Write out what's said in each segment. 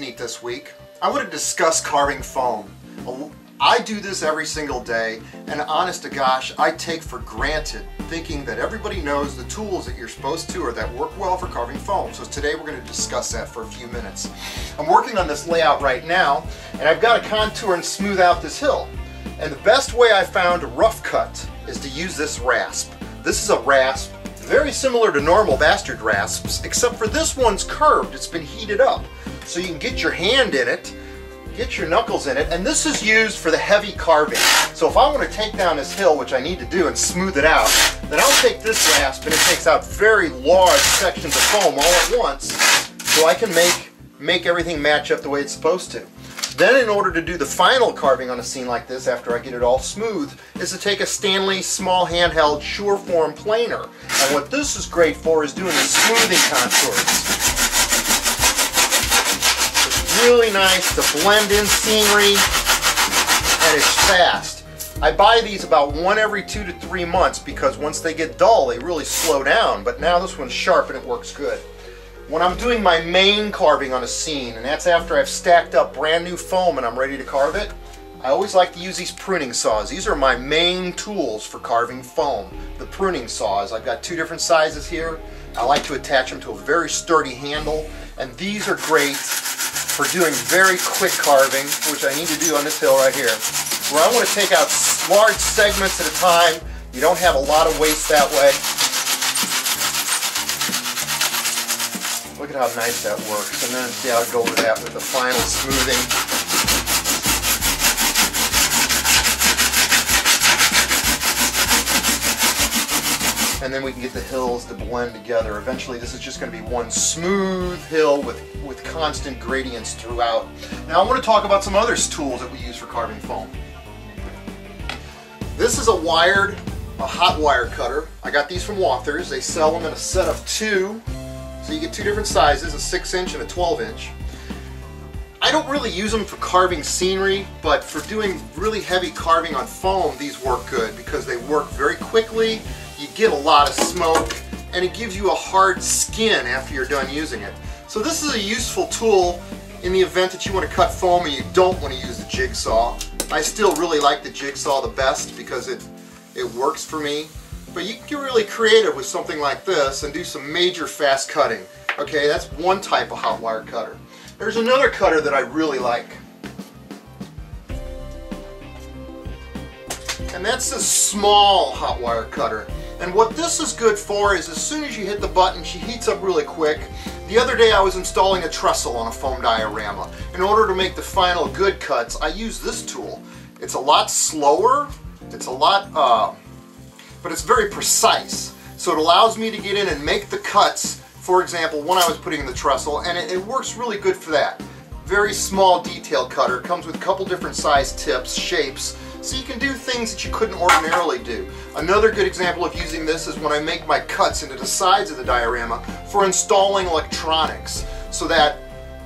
Neat this week, I want to discuss carving foam. I do this every single day, and honest to gosh, I take for granted thinking that everybody knows the tools that you're supposed to or that work well for carving foam. So today we're going to discuss that for a few minutes. I'm working on this layout right now, and I've got to contour and smooth out this hill. And the best way I found to rough cut is to use this rasp. This is a rasp very similar to normal bastard rasps, except for this one's curved. It's been heated up. So you can get your hand in it, get your knuckles in it, and this is used for the heavy carving. So if I want to take down this hill, which I need to do, and smooth it out, then I'll take this rasp and it takes out very large sections of foam all at once, so I can make, make everything match up the way it's supposed to. Then in order to do the final carving on a scene like this, after I get it all smooth, is to take a Stanley small handheld Surform planer. And what this is great for is doing the smoothing contours. Really nice to blend in scenery, and it's fast. I buy these about one every two to three months because once they get dull, they really slow down. But now this one's sharp and it works good. When I'm doing my main carving on a scene, and that's after I've stacked up brand new foam and I'm ready to carve it, I always like to use these pruning saws. These are my main tools for carving foam. The pruning saws. I've got two different sizes here. I like to attach them to a very sturdy handle, and these are great for doing very quick carving, which I need to do on this hill right here, where I want to take out large segments at a time. You don't have a lot of waste that way. Look at how nice that works. And then see, how I'll go over that with the final smoothing. And then we can get the hills to blend together. Eventually this is just going to be one smooth hill with, with constant gradients throughout. Now I want to talk about some other tools that we use for carving foam. This is a wired, a hot wire cutter. I got these from Walthers. They sell them in a set of two so you get two different sizes, a 6 inch and a 12 inch. I don't really use them for carving scenery, but for doing really heavy carving on foam, these work good because they work very quickly, you get a lot of smoke, and it gives you a hard skin after you're done using it. So this is a useful tool in the event that you want to cut foam and you don't want to use the jigsaw. I still really like the jigsaw the best because it, it works for me. But you can get really creative with something like this and do some major fast cutting. Okay, that's one type of hot wire cutter. There's another cutter that I really like. And that's a small hot wire cutter. And what this is good for is as soon as you hit the button, she heats up really quick. The other day I was installing a trestle on a foam diorama. In order to make the final good cuts, I use this tool. It's a lot slower, it's a lot uh, but it's very precise. So it allows me to get in and make the cuts, for example, when I was putting in the trestle, and it, it works really good for that. Very small detail cutter, comes with a couple different size tips, shapes, so you can do things that you couldn't ordinarily do. Another good example of using this is when I make my cuts into the sides of the diorama for installing electronics, so that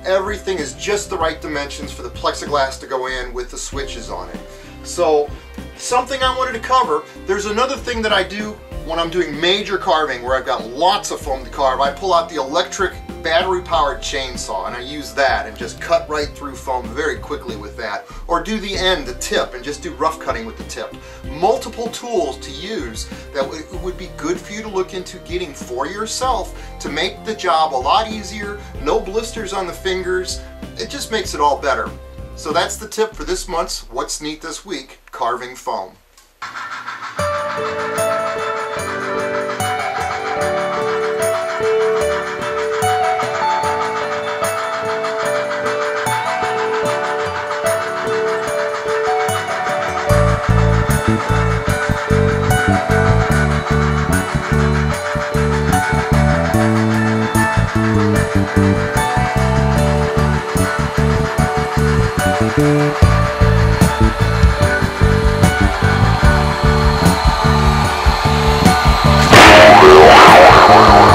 everything is just the right dimensions for the plexiglass to go in with the switches on it. So something I wanted to cover. There's another thing that I do when I'm doing major carving where I've got lots of foam to carve. I pull out the electric battery powered chainsaw and I use that and just cut right through foam very quickly with that. Or do the end, the tip, and just do rough cutting with the tip. Multiple tools to use that would be good for you to look into getting for yourself to make the job a lot easier, no blisters on the fingers. It just makes it all better. So that's the tip for this month's What's Neat This Week, carving foam. Wow.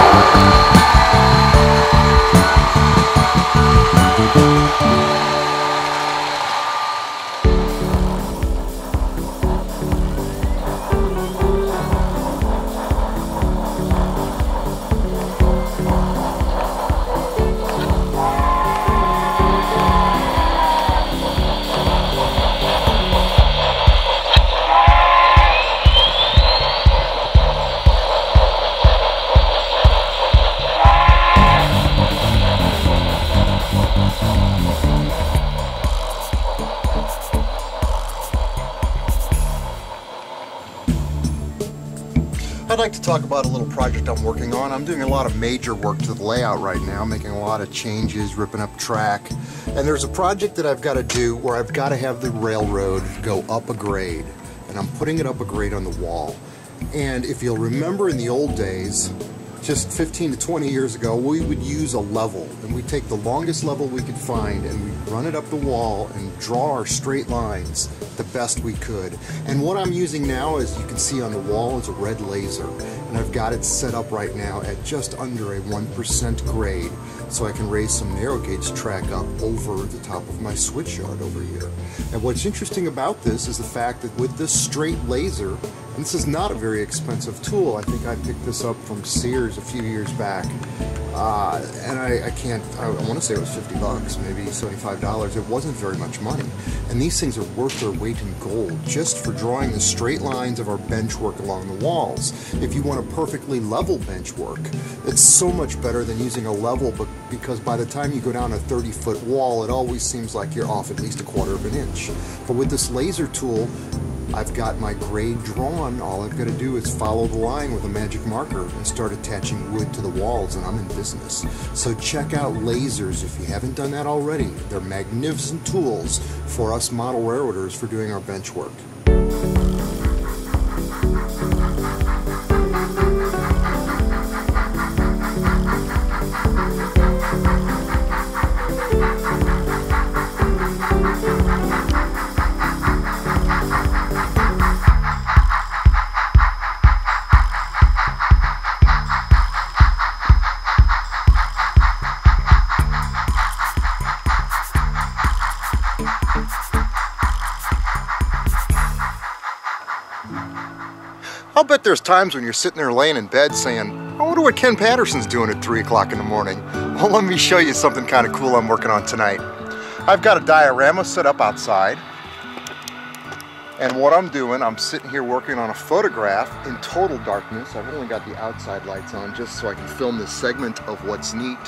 To talk about a little project I'm working on. I'm doing a lot of major work to the layout right now, making a lot of changes, ripping up track. And there's a project that I've got to do where I've got to have the railroad go up a grade. And I'm putting it up a grade on the wall. And if you'll remember in the old days, just 15 to 20 years ago, we would use a level and we'd take the longest level we could find and we run it up the wall and draw our straight lines the best we could. And what I'm using now, as you can see on the wall, is a red laser. And I've got it set up right now at just under a 1% grade so I can raise some narrow gauge track up over the top of my switch yard over here. And what's interesting about this is the fact that with this straight laser, and this is not a very expensive tool. I think I picked this up from Sears a few years back. Uh, and I, I, can't, I, I want to say it was 50 bucks, maybe $75. It wasn't very much money. And these things are worth their weight in gold just for drawing the straight lines of our bench work along the walls. If you want a perfectly level bench work, it's so much better than using a level but because by the time you go down a 30 foot wall, it always seems like you're off at least a quarter of an inch. But with this laser tool, I've got my grade drawn. All I've got to do is follow the line with a magic marker and start attaching wood to the walls and I'm in business. So check out lasers if you haven't done that already. They're magnificent tools for us model railroaders for doing our bench work. There's times when you're sitting there laying in bed saying, I wonder what Ken Patterson's doing at 3 o'clock in the morning. Well, let me show you something kind of cool I'm working on tonight. I've got a diorama set up outside. And what I'm doing, I'm sitting here working on a photograph in total darkness. I've only got the outside lights on just so I can film this segment of what's neat.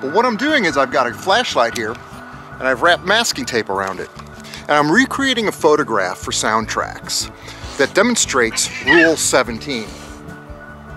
But what I'm doing is I've got a flashlight here and I've wrapped masking tape around it. And I'm recreating a photograph for Soundtraxx that demonstrates Rule 17.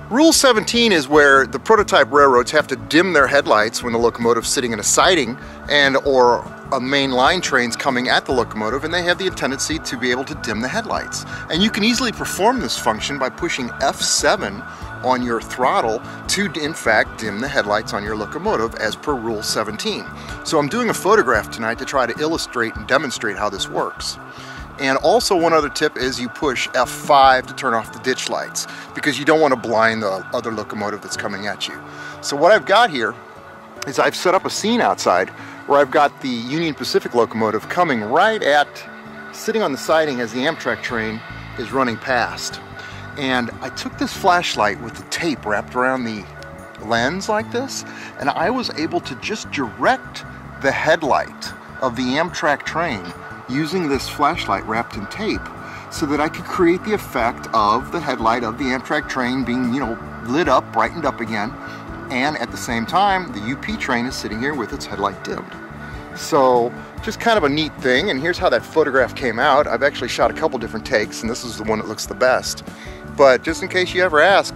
Rule 17 is where the prototype railroads have to dim their headlights when the locomotive's sitting in a siding and or a main line train's coming at the locomotive and they have the tendency to be able to dim the headlights. And you can easily perform this function by pushing F7 on your throttle to in fact dim the headlights on your locomotive as per Rule 17. So I'm doing a photograph tonight to try to illustrate and demonstrate how this works. And also one other tip is you push F5 to turn off the ditch lights because you don't want to blind the other locomotive that's coming at you. So what I've got here is I've set up a scene outside where I've got the Union Pacific locomotive coming right at, sitting on the siding as the Amtrak train is running past. And I took this flashlight with the tape wrapped around the lens like this, and I was able to just direct the headlight of the Amtrak train using this flashlight wrapped in tape so that I could create the effect of the headlight of the Amtrak train being, you know, lit up, brightened up again, and at the same time, the UP train is sitting here with its headlight dimmed. So, just kind of a neat thing, and here's how that photograph came out. I've actually shot a couple different takes, and this is the one that looks the best. But just in case you ever ask,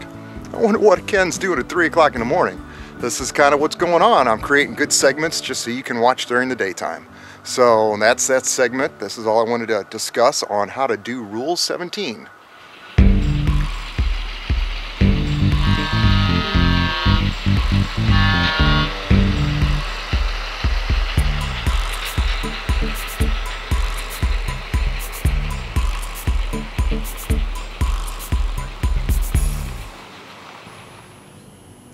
I wonder what Ken's doing at 3 o'clock in the morning. This is kind of what's going on. I'm creating good segments just so you can watch during the daytime. So that's that segment. This is all I wanted to discuss on how to do Rule 17.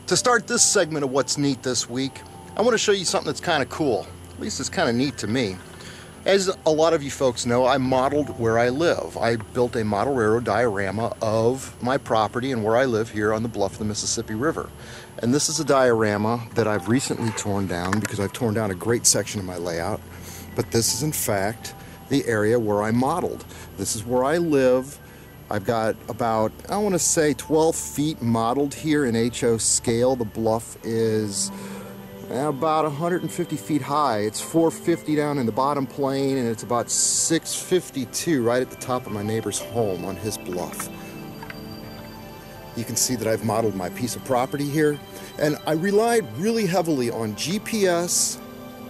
To start this segment of What's Neat this week, I want to show you something that's kind of cool. At least it's kind of neat to me. As a lot of you folks know, I modeled where I live. I built a model railroad diorama of my property and where I live here on the bluff of the Mississippi River. And this is a diorama that I've recently torn down because I've torn down a great section of my layout. But this is in fact the area where I modeled. This is where I live. I've got about, I want to say 12 feet modeled here in HO scale. The bluff is about 150 feet high. It's 450 down in the bottom plane and it's about 652 right at the top of my neighbor's home on his bluff. You can see that I've modeled my piece of property here. And I relied really heavily on GPS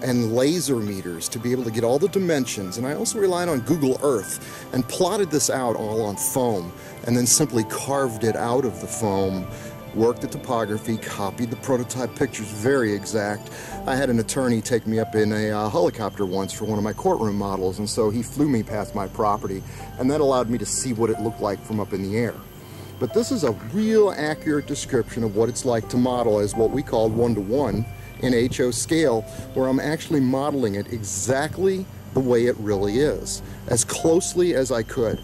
and laser meters to be able to get all the dimensions. And I also relied on Google Earth and plotted this out all on foam and then simply carved it out of the foam worked the topography, copied the prototype pictures very exact. I had an attorney take me up in a uh, helicopter once for one of my courtroom models, and so he flew me past my property, and that allowed me to see what it looked like from up in the air. But this is a real accurate description of what it's like to model as what we call one-to-one in HO scale, where I'm actually modeling it exactly the way it really is, as closely as I could.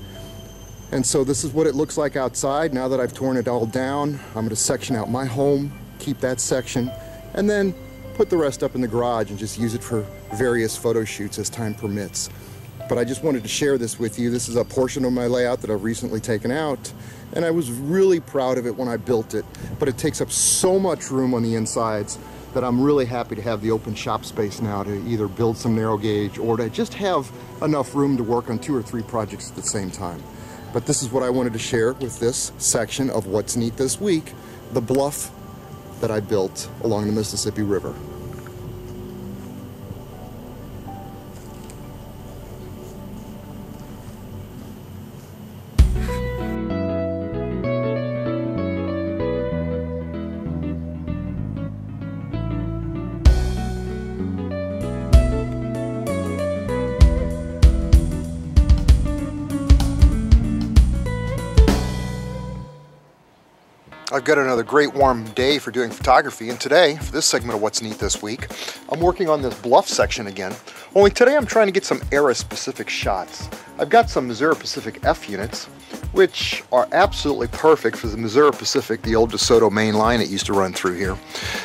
And so this is what it looks like outside. Now that I've torn it all down, I'm gonna section out my home, keep that section, and then put the rest up in the garage and just use it for various photo shoots as time permits. But I just wanted to share this with you. This is a portion of my layout that I've recently taken out, and I was really proud of it when I built it, but it takes up so much room on the insides that I'm really happy to have the open shop space now to either build some narrow gauge or to just have enough room to work on two or three projects at the same time. But this is what I wanted to share with this section of What's Neat This Week, the bluff that I built along the Mississippi River. I've got another great warm day for doing photography and today, for this segment of What's Neat This Week, I'm working on this bluff section again. Only today I'm trying to get some era specific shots. I've got some Missouri Pacific F units, which are absolutely perfect for the Missouri Pacific, the old DeSoto main line that used to run through here.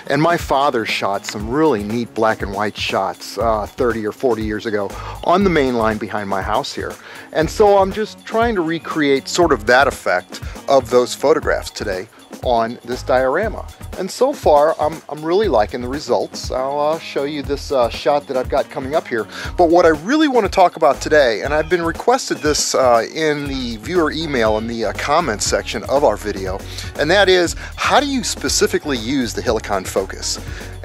And my father shot some really neat black and white shots uh, 30 or 40 years ago on the main line behind my house here. And so I'm just trying to recreate sort of that effect of those photographs today on this diorama. And so far, I'm, I'm really liking the results. I'll uh, show you this uh, shot that I've got coming up here. But what I really want to talk about today, and I've been requested this uh, in the viewer email in the uh, comments section of our video, and that is, how do you specifically use the Helicon Focus?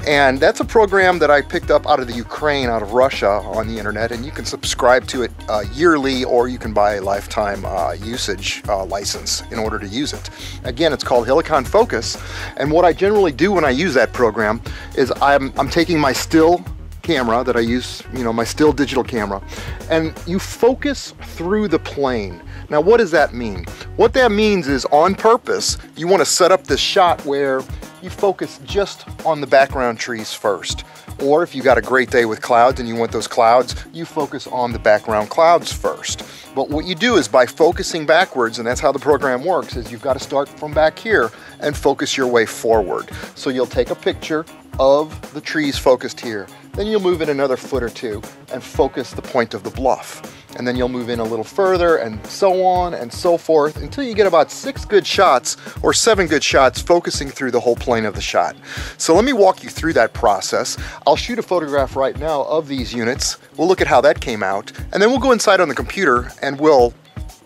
And that's a program that I picked up out of the Ukraine, out of Russia on the internet, and you can subscribe to it uh, yearly or you can buy a lifetime uh, usage uh, license in order to use it. Again, it's called Helicon Focus, and what I generally do when I use that program is I'm, I'm taking my still camera that I use, you know, my still digital camera, and you focus through the plane. Now, what does that mean? What that means is on purpose, you want to set up this shot where you focus just on the background trees first. Or if you got a great day with clouds and you want those clouds, you focus on the background clouds first. But what you do is by focusing backwards, and that's how the program works, is you've got to start from back here and focus your way forward. So you'll take a picture of the trees focused here. Then you'll move in another foot or two and focus the point of the bluff and then you'll move in a little further and so on and so forth until you get about six good shots or seven good shots focusing through the whole plane of the shot. So let me walk you through that process. I'll shoot a photograph right now of these units. We'll look at how that came out and then we'll go inside on the computer and we'll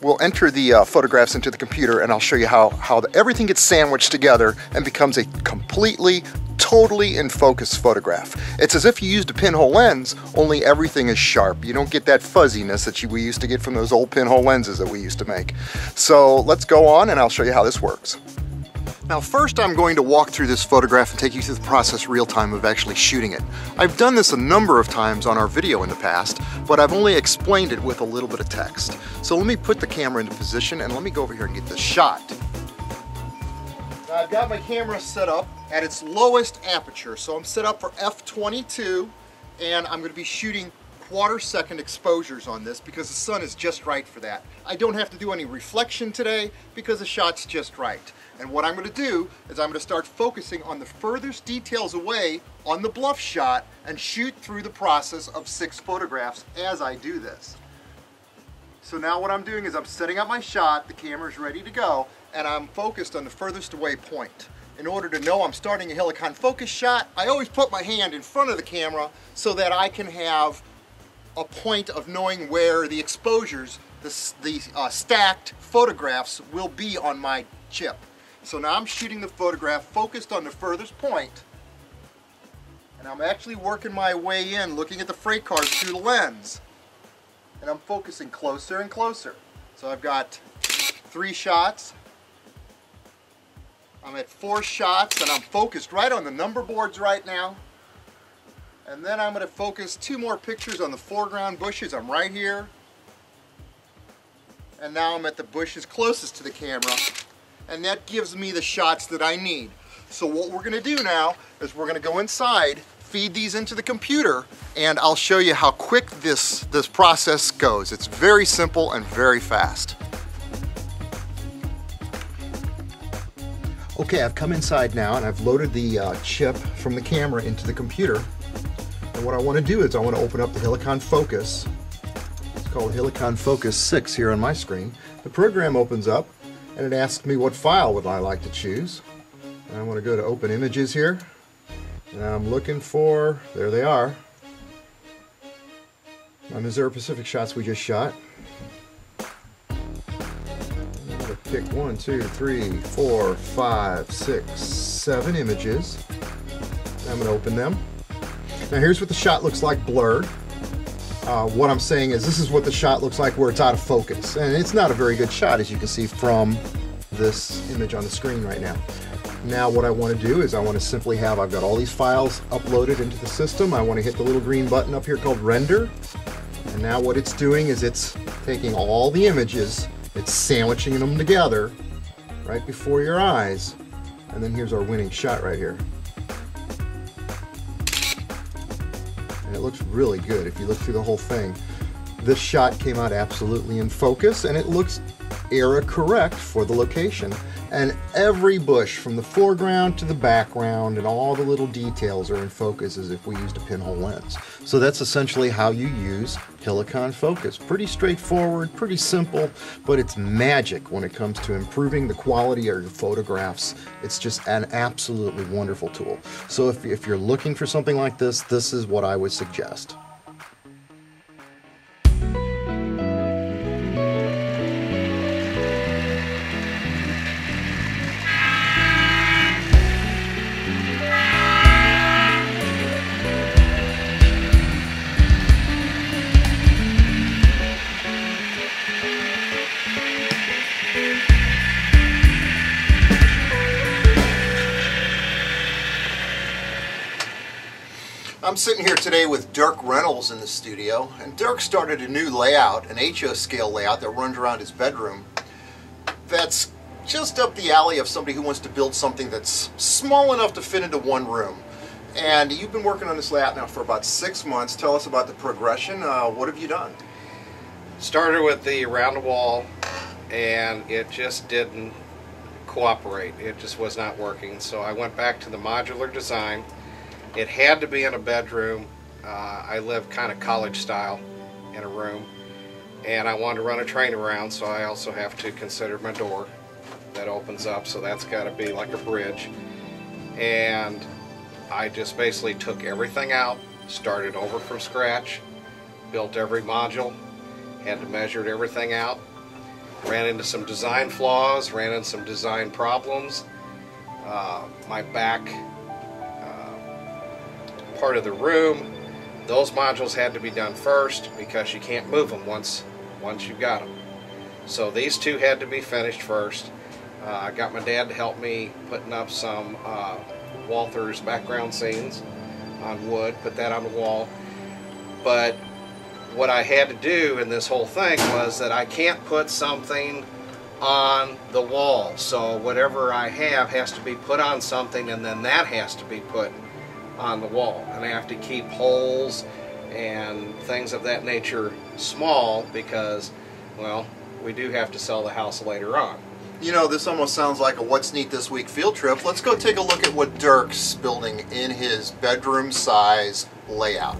we'll enter the uh, photographs into the computer and I'll show you how, how the, everything gets sandwiched together and becomes a completely totally in focus photograph. It's as if you used a pinhole lens, only everything is sharp. You don't get that fuzziness that you, we used to get from those old pinhole lenses that we used to make. So let's go on and I'll show you how this works. Now first I'm going to walk through this photograph and take you through the process real time of actually shooting it. I've done this a number of times on our video in the past, but I've only explained it with a little bit of text. So let me put the camera into position and let me go over here and get this shot. Now I've got my camera set up at its lowest aperture. So I'm set up for f22 and I'm going to be shooting quarter second exposures on this because the sun is just right for that. I don't have to do any reflection today because the shot's just right. And what I'm going to do is I'm going to start focusing on the furthest details away on the bluff shot and shoot through the process of six photographs as I do this. So now what I'm doing is I'm setting up my shot, the camera's ready to go, and I'm focused on the furthest away point. In order to know I'm starting a Helicon focus shot, I always put my hand in front of the camera so that I can have a point of knowing where the exposures, the, the uh, stacked photographs will be on my chip. So now I'm shooting the photograph focused on the furthest point, and I'm actually working my way in, looking at the freight cars through the lens. And I'm focusing closer and closer. So I've got three shots. I'm at four shots and I'm focused right on the number boards right now. And then I'm going to focus two more pictures on the foreground bushes. I'm right here. And now I'm at the bushes closest to the camera. And that gives me the shots that I need. So what we're going to do now is we're going to go inside, feed these into the computer, and I'll show you how quick this, this process goes. It's very simple and very fast. Okay, I've come inside now and I've loaded the uh, chip from the camera into the computer. And what I want to do is I want to open up the Helicon Focus. It's called Helicon Focus 6 here on my screen. The program opens up and it asks me what file would I like to choose. I want to go to Open Images here. And I'm looking for, there they are, my Missouri Pacific shots we just shot. I'm going to pick one, two, three, four, five, six, seven images. I'm going to open them. Now here's what the shot looks like blurred. Uh, what I'm saying is this is what the shot looks like where it's out of focus. And it's not a very good shot as you can see from this image on the screen right now. Now what I want to do is I want to simply have, I've got all these files uploaded into the system. I want to hit the little green button up here called render. And now what it's doing is it's taking all the images, it's sandwiching them together right before your eyes. And then here's our winning shot right here. It looks really good if you look through the whole thing. This shot came out absolutely in focus and it looks era correct for the location. And every bush from the foreground to the background and all the little details are in focus as if we used a pinhole lens. So that's essentially how you use Helicon Focus. Pretty straightforward, pretty simple, but it's magic when it comes to improving the quality of your photographs. It's just an absolutely wonderful tool. So if, if you're looking for something like this, this is what I would suggest. I'm sitting here today with Dirk Reynolds in the studio, and Dirk started a new layout, an HO scale layout that runs around his bedroom. That's just up the alley of somebody who wants to build something that's small enough to fit into one room. And you've been working on this layout now for about six months. Tell us about the progression. Uh, what have you done? Started with the round wall, and it just didn't cooperate. It just was not working. So I went back to the modular design it had to be in a bedroom. Uh, I live kind of college style in a room. And I wanted to run a train around, so I also have to consider my door that opens up. So that's got to be like a bridge. And I just basically took everything out, started over from scratch, built every module, had to measure everything out, ran into some design flaws, ran into some design problems. Uh, my back part of the room. Those modules had to be done first because you can't move them once, once you've got them. So these two had to be finished first. Uh, I got my dad to help me putting up some uh, Walther's background scenes on wood, put that on the wall. But what I had to do in this whole thing was that I can't put something on the wall. So whatever I have has to be put on something and then that has to be put on the wall. And I have to keep holes and things of that nature small because, well, we do have to sell the house later on. You know, this almost sounds like a What's Neat This Week field trip. Let's go take a look at what Dirk's building in his bedroom size layout.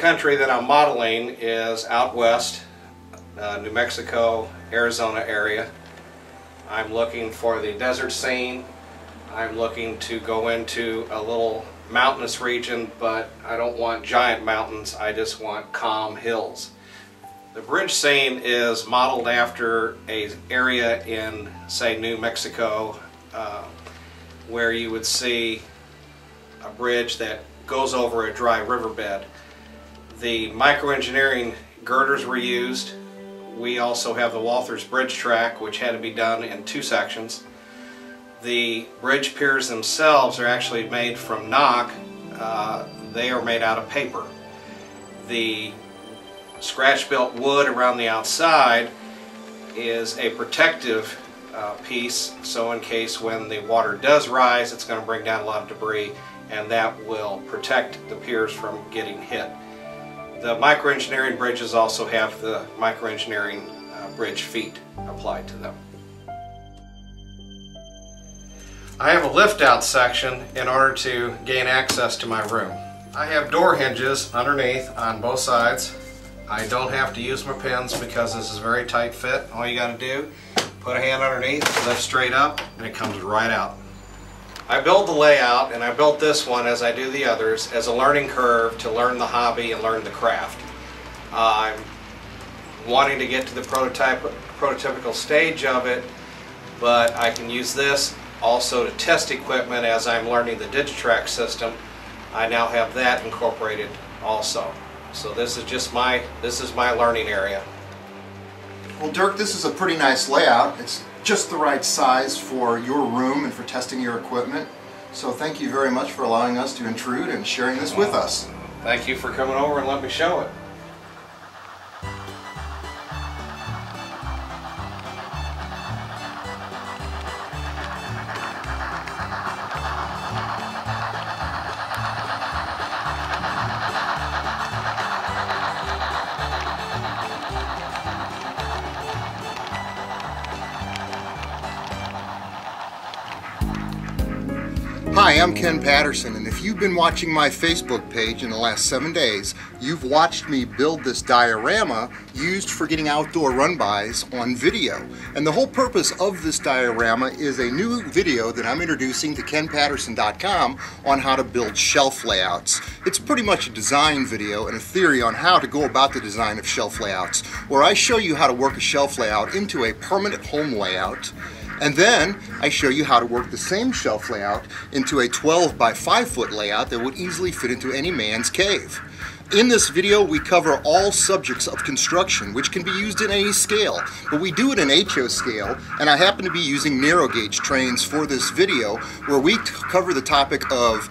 Country that I'm modeling is out west, uh, New Mexico, Arizona area. I'm looking for the desert scene. I'm looking to go into a little mountainous region, but I don't want giant mountains. I just want calm hills. The bridge scene is modeled after a area in, say, New Mexico, uh, where you would see a bridge that goes over a dry riverbed. The Micro Engineering girders were used. We also have the Walthers Bridge track, which had to be done in two sections. The bridge piers themselves are actually made from knock. Uh, they are made out of paper. The scratch-built wood around the outside is a protective uh, piece, so in case when the water does rise, it's going to bring down a lot of debris, and that will protect the piers from getting hit. The Micro Engineering bridges also have the Micro Engineering uh, bridge feet applied to them. I have a lift out section in order to gain access to my room. I have door hinges underneath on both sides. I don't have to use my pins because this is a very tight fit. All you got to do, put a hand underneath, lift straight up, and it comes right out. I build the layout, and I built this one as I do the others, as a learning curve to learn the hobby and learn the craft. Uh, I'm wanting to get to the prototype, prototypical stage of it, but I can use this also to test equipment as I'm learning the Digitrax system. I now have that incorporated also. So this is just my, this is my learning area. Well, Dirk, this is a pretty nice layout. It's just the right size for your room and for testing your equipment. So thank you very much for allowing us to intrude and sharing this with us. Thank you for coming over and let me show it. Hi, I'm Ken Patterson, and if you've been watching my Facebook page in the last seven days, you've watched me build this diorama used for getting outdoor run-bys on video. And the whole purpose of this diorama is a new video that I'm introducing to kenpatterson.com on how to build shelf layouts. It's pretty much a design video and a theory on how to go about the design of shelf layouts, where I show you how to work a shelf layout into a permanent home layout and then I show you how to work the same shelf layout into a 12 by 5 foot layout that would easily fit into any man's cave. In this video, we cover all subjects of construction, which can be used in any scale, but we do it in HO scale, and I happen to be using narrow gauge trains for this video, where we cover the topic of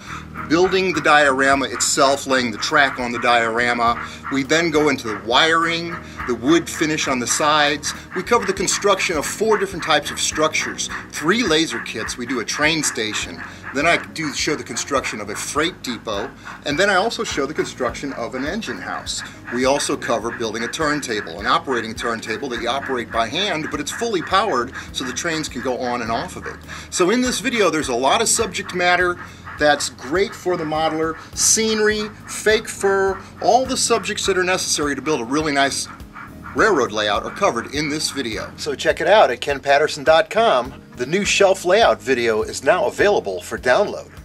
building the diorama itself, laying the track on the diorama. We then go into the wiring, the wood finish on the sides. We cover the construction of four different types of structures, three laser kits. We do a train station. Then I do show the construction of a freight depot, and then I also show the construction of an engine house. We also cover building a turntable, an operating turntable that you operate by hand, but it's fully powered so the trains can go on and off of it. So in this video, there's a lot of subject matter, that's great for the modeler. Scenery, fake fur, all the subjects that are necessary to build a really nice railroad layout are covered in this video. So check it out at kenpatterson.com. The new shelf layout video is now available for download.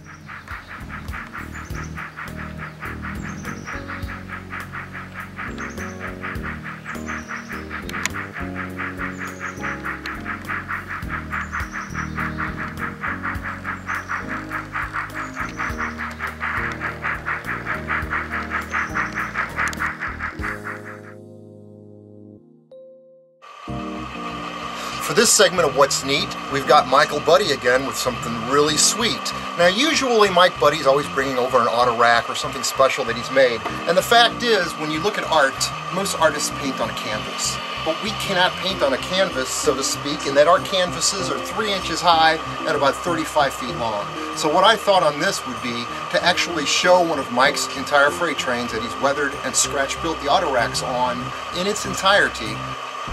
Segment of What's Neat, we've got Michael Budde again with something really sweet. Now usually Mike Budde's always bringing over an auto rack or something special that he's made. And the fact is, when you look at art, most artists paint on a canvas. But we cannot paint on a canvas, so to speak, in that our canvases are 3 inches high and about 35 feet long. So what I thought on this would be to actually show one of Mike's entire freight trains that he's weathered and scratch built the auto racks on in its entirety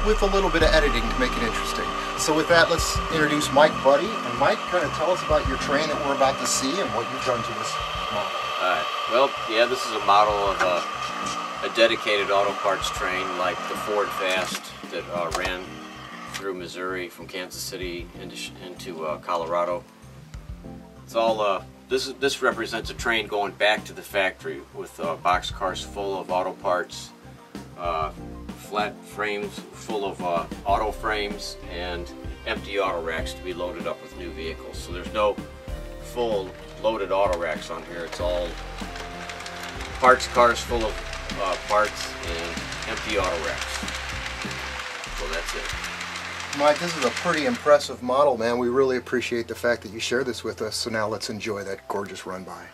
with a little bit of editing to make it interesting. So with that, let's introduce Mike Budde. And Mike, kind of tell us about your train that we're about to see and what you've done to this model. Alright, well, yeah, this is a model of a a dedicated auto parts train like the Ford Fast that uh, ran through Missouri from Kansas City into, into uh, Colorado. It's all uh, this this represents a train going back to the factory with uh, box cars full of auto parts, uh, flat frames full of uh, auto frames, and empty auto racks to be loaded up with new vehicles. So there's no full loaded auto racks on here. It's all parts cars full of uh, parts and empty auto racks. So that's it. Mike, this is a pretty impressive model, man. We really appreciate the fact that you shared this with us. So now let's enjoy that gorgeous run by.